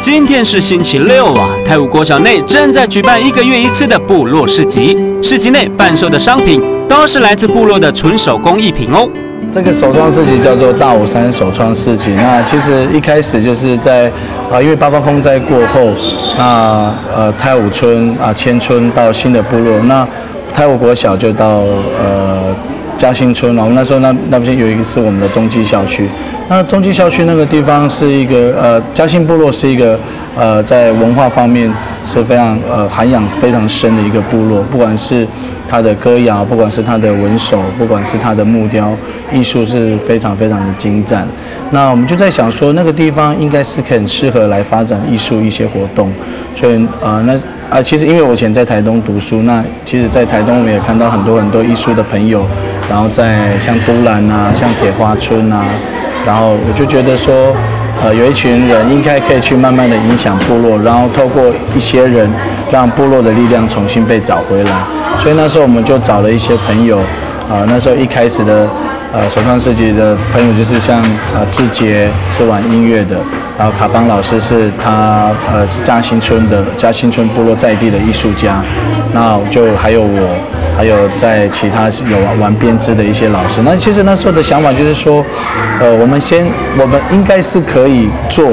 今天是星期六啊，泰武国小内正在举办一个月一次的部落市集。市集内贩售的商品都是来自部落的纯手工艺品哦。这个首创市集叫做大武山首创市集。那其实一开始就是在啊，因为八八风灾过后，那呃泰武村啊迁村到新的部落，那泰武国小就到呃嘉兴村然后那时候那那边有一个是我们的中基校区。那中基校区那个地方是一个呃嘉兴部落是一个呃在文化方面是非常呃涵养非常深的一个部落，不管是他的歌谣，不管是他的文手，不管是他的木雕艺术是非常非常的精湛。那我们就在想说，那个地方应该是很适合来发展艺术一些活动。所以啊，那啊，其实因为我以前在台东读书，那其实，在台东我们也看到很多很多艺术的朋友，然后在像都兰啊，像铁花村啊。然后我就觉得说，呃，有一群人应该可以去慢慢的影响部落，然后透过一些人，让部落的力量重新被找回来。所以那时候我们就找了一些朋友，啊，那时候一开始的，呃，首创世纪的朋友就是像呃志杰是玩音乐的，然后卡邦老师是他呃嘉兴村的嘉兴村部落在地的艺术家，那就还有我。还有在其他有玩编织的一些老师，那其实那时候的想法就是说，呃，我们先，我们应该是可以做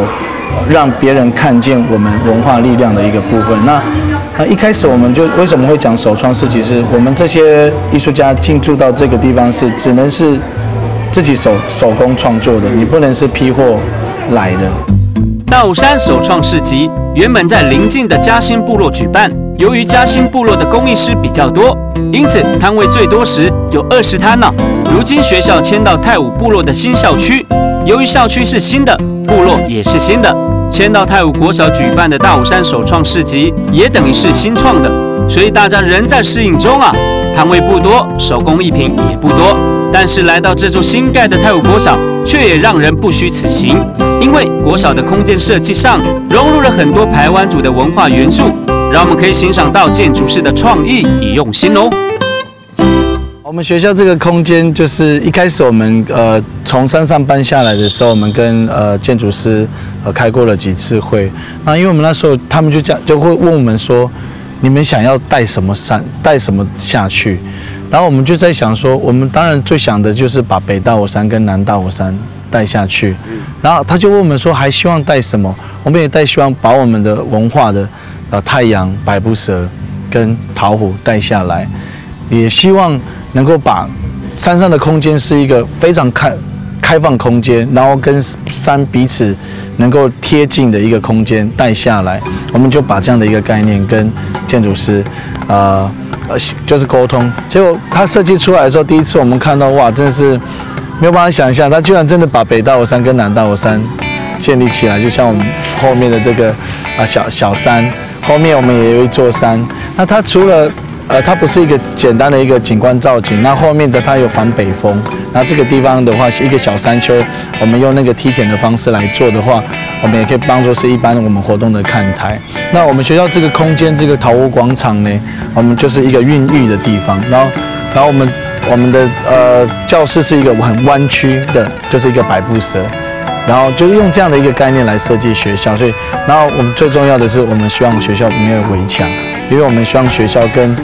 让别人看见我们文化力量的一个部分。那那一开始我们就为什么会讲首创设计师？我们这些艺术家进驻到这个地方是只能是自己手手工创作的，你不能是批货来的。道山首创市集原本在邻近的嘉兴部落举办。由于嘉兴部落的工艺师比较多，因此摊位最多时有二十摊呢。如今学校迁到泰武部落的新校区，由于校区是新的，部落也是新的，迁到泰武国小举办的大武山首创市集也等于是新创的，所以大家仍在适应中啊。摊位不多，手工艺品也不多，但是来到这座新盖的泰武国小，却也让人不虚此行，因为国小的空间设计上融入了很多台湾族的文化元素。让我们可以欣赏到建筑师的创意与用心哦。我们学校这个空间就是一开始我们呃从山上搬下来的时候，我们跟呃建筑师呃开过了几次会。那因为我们那时候他们就讲就会问我们说，你们想要带什么山带什么下去？然后我们就在想说，我们当然最想的就是把北大武山跟南大武山带下去。然后他就问我们说，还希望带什么？我们也带希望把我们的文化的。呃，太阳、百步蛇跟桃虎带下来，也希望能够把山上的空间是一个非常开开放空间，然后跟山彼此能够贴近的一个空间带下来。我们就把这样的一个概念跟建筑师，呃呃，就是沟通。结果他设计出来的时候，第一次我们看到，哇，真的是没有办法想象，他居然真的把北大武山跟南大武山建立起来，就像我们后面的这个啊小小山。后面我们也有一座山，那它除了，呃，它不是一个简单的一个景观造景，那后面的它有防北风，那这个地方的话是一个小山丘，我们用那个梯田的方式来做的话，我们也可以帮助是一般我们活动的看台。那我们学校这个空间，这个桃屋广场呢，我们就是一个孕育的地方，然后，然后我们我们的呃教室是一个很弯曲的，就是一个百步蛇。然后就用这样的一个概念来设计学校，所以，然后我们最重要的是，我们希望学校没有围墙，因为我们希望学校跟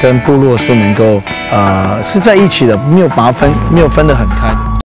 跟部落是能够呃是在一起的，没有把它分，没有分得很开。